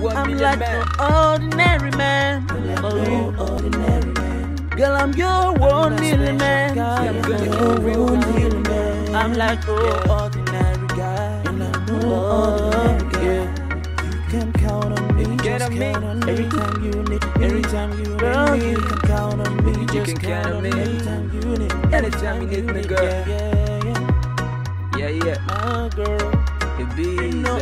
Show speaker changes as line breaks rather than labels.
one
I'm
million
like
man.
no ordinary man. Oh, no
ordinary man.
Girl, I'm your one million man.
guy.
I'm gonna
your
real
one million man.
I'm like no
Yeah.
ordinary guy.
And I'm no
oh,
ordinary guy.
yeah.
You can count on me,
Get
just
me.
count on me. Every time you need me, every time you
Girl,
need me, you can count on me,
You
just
can
count on me.
me.
time you need, me.
Anytime you need me, girl.
Yeah, yeah, yeah.
Yeah, yeah.
My girl,
It be
you know